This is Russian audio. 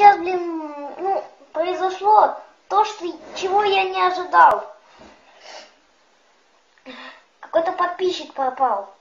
сейчас, блин, ну, произошло то, что, чего я не ожидал. Какой-то подписчик попал.